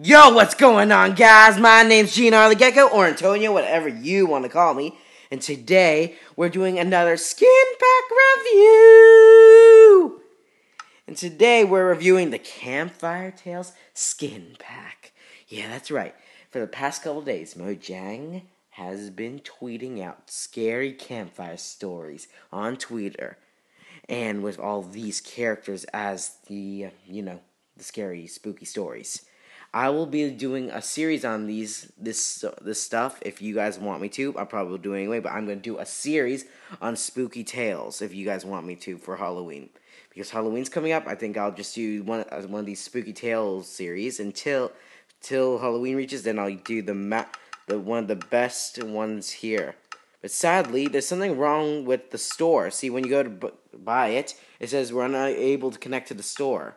Yo, what's going on, guys? My name's Gnarly Gecko, or Antonio, whatever you want to call me. And today, we're doing another Skin Pack review! And today, we're reviewing the Campfire Tales Skin Pack. Yeah, that's right. For the past couple days, Mojang has been tweeting out scary campfire stories on Twitter. And with all these characters as the, you know, the scary, spooky stories. I will be doing a series on these this this stuff if you guys want me to. I probably will do it anyway, but I'm going to do a series on spooky tales if you guys want me to for Halloween. Because Halloween's coming up, I think I'll just do one uh, one of these spooky tales series until till Halloween reaches. Then I'll do the ma- the one of the best ones here. But sadly, there's something wrong with the store. See, when you go to b- buy it, it says we're unable to connect to the store.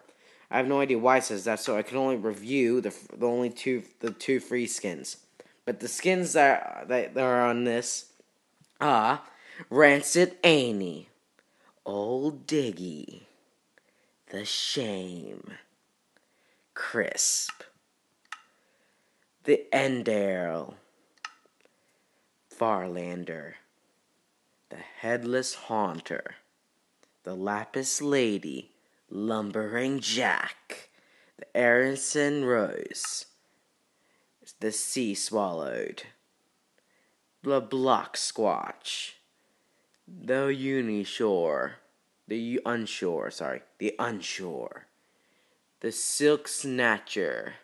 I have no idea why it says that, so I can only review the the only two the two free skins. But the skins that that are on this are Rancid Annie, Old Diggy, The Shame, Crisp, The Endale, Farlander, The Headless Haunter, The Lapis Lady, Lumbering Jack, the Aronson Rose, the Sea Swallowed, the Block Squatch, the Unishore, the Unshore, sorry, the Unshore, the Silk Snatcher,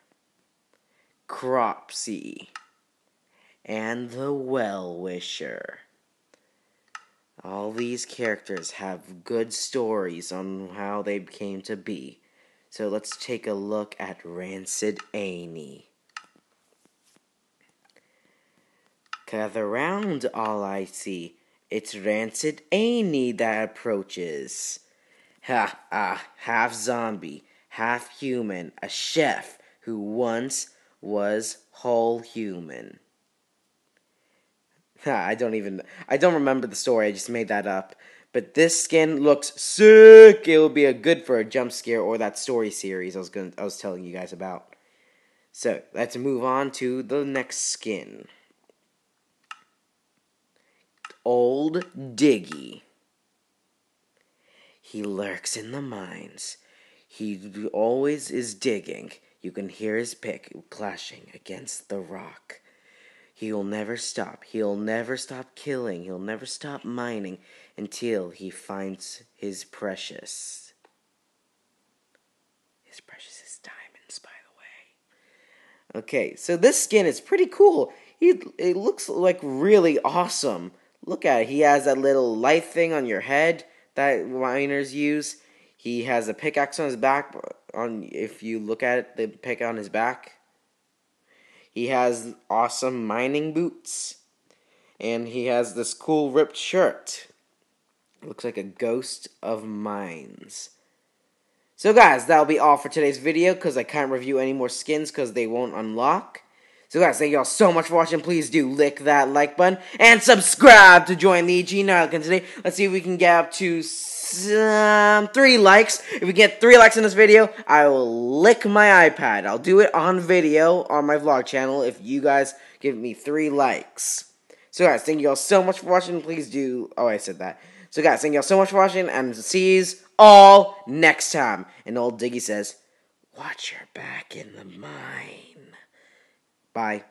Cropsy, and the Well Wisher. All these characters have good stories on how they came to be. So let's take a look at Rancid Annie. Cause around all I see, it's Rancid Annie that approaches. Ha ha, half zombie, half human, a chef who once was whole human. I don't even I don't remember the story. I just made that up. But this skin looks sick. It will be a good for a jump scare or that story series I was going I was telling you guys about. So, let's move on to the next skin. Old Diggy. He lurks in the mines. He always is digging. You can hear his pick clashing against the rock. He'll never stop. He'll never stop killing. He'll never stop mining until he finds his precious. His precious is diamonds, by the way. Okay, so this skin is pretty cool. He, it looks like really awesome. Look at it. He has that little light thing on your head that miners use. He has a pickaxe on his back. On if you look at it, the pick on his back he has awesome mining boots. And he has this cool ripped shirt. Looks like a ghost of mines. So guys, that'll be all for today's video because I can't review any more skins because they won't unlock. So guys, thank y'all so much for watching. Please do lick that like button and subscribe to join the G Narlican today. Let's see if we can get up to um, three likes. If we get three likes in this video, I will lick my iPad. I'll do it on video on my vlog channel if you guys give me three likes. So guys, thank you all so much for watching. Please do. Oh, I said that. So guys, thank you all so much for watching, and see you all next time. And old Diggy says, "Watch your back in the mine." Bye.